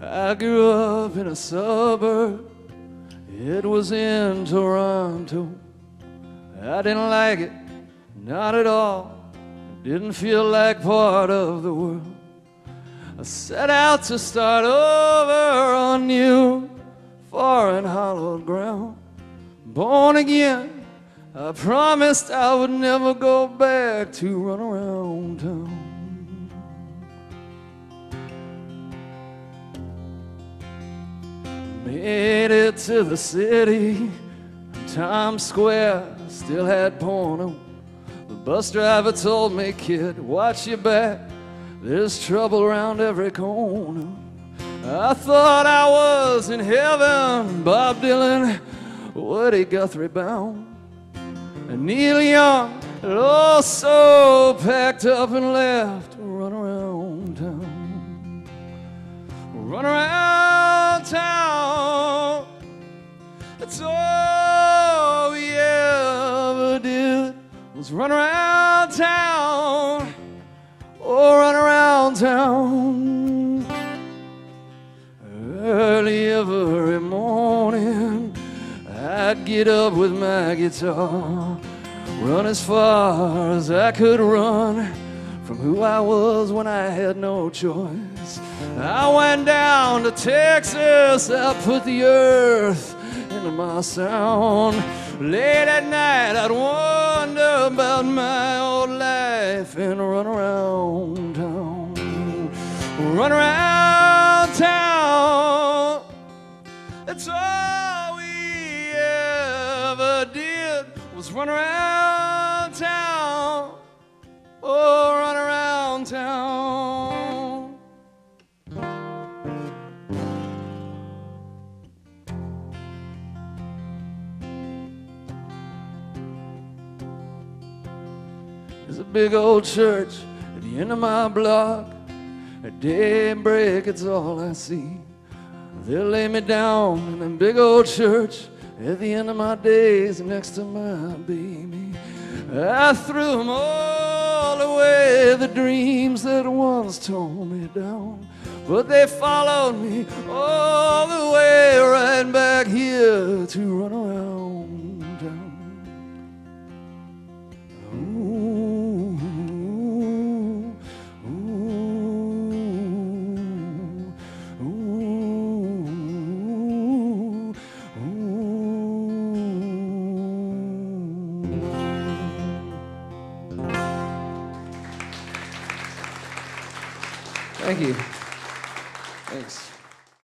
I grew up in a suburb. It was in Toronto. I didn't like it, not at all. Didn't feel like part of the world. I set out to start over on new, foreign hallowed ground. Born again, I promised I would never go back to run around town. Made it to the city, Times Square still had porno. The bus driver told me, kid, watch your back. There's trouble around every corner. I thought I was in heaven, Bob Dylan, Woody Guthrie bound. And Neil Young had also packed up and left run around town. Run around was run around town. Oh, run around town. Early every morning, I'd get up with my guitar, run as far as I could run from who I was when I had no choice. I went down to Texas, I put the earth into my sound. Late at night, I'd wonder about my old life and run around town. Run around town. That's all we ever did was run around town. Oh, There's a big old church at the end of my block. At daybreak, it's all I see. They'll lay me down in a big old church at the end of my days next to my baby. I threw them all away, the dreams that once tore me down. But they followed me all the way right back here to run around Thank you. Thanks.